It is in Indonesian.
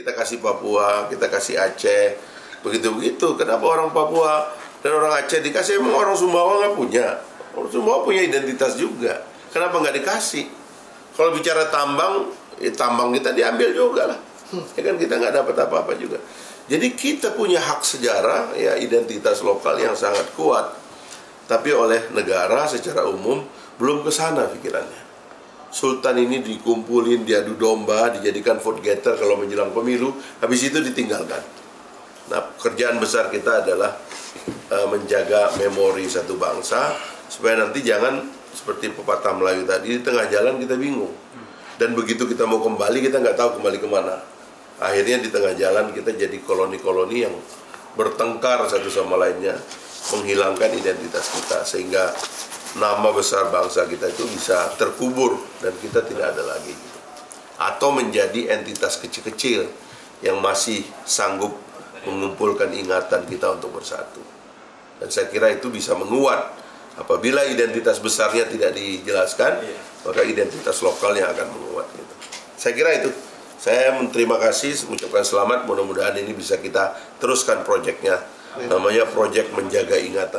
Kita kasih Papua, kita kasih Aceh, begitu-begitu. Kenapa orang Papua dan orang Aceh dikasih? Emang orang Sumbawa nggak punya? Orang Sumbawa punya identitas juga. Kenapa nggak dikasih? Kalau bicara tambang, ya tambang kita diambil juga lah. Ya kan kita nggak dapat apa-apa juga. Jadi kita punya hak sejarah, ya identitas lokal yang sangat kuat. Tapi oleh negara secara umum belum ke sana pikirannya. Sultan ini dikumpulin, diadu domba, dijadikan vote getter kalau menjelang pemilu, habis itu ditinggalkan. Nah, pekerjaan besar kita adalah uh, menjaga memori satu bangsa supaya nanti jangan seperti pepatah Melayu tadi di tengah jalan kita bingung. Dan begitu kita mau kembali kita nggak tahu kembali ke mana. Akhirnya di tengah jalan kita jadi koloni-koloni yang bertengkar satu sama lainnya, menghilangkan identitas kita sehingga nama besar bangsa kita itu bisa terkubur dan kita tidak ada lagi. Atau menjadi entitas kecil-kecil yang masih sanggup mengumpulkan ingatan kita untuk bersatu. Dan saya kira itu bisa menguat. Apabila identitas besarnya tidak dijelaskan maka identitas lokal yang akan menguat gitu. saya kira itu. Saya terima kasih mengucapkan selamat. Mudah-mudahan ini bisa kita teruskan proyeknya. Namanya proyek menjaga ingatan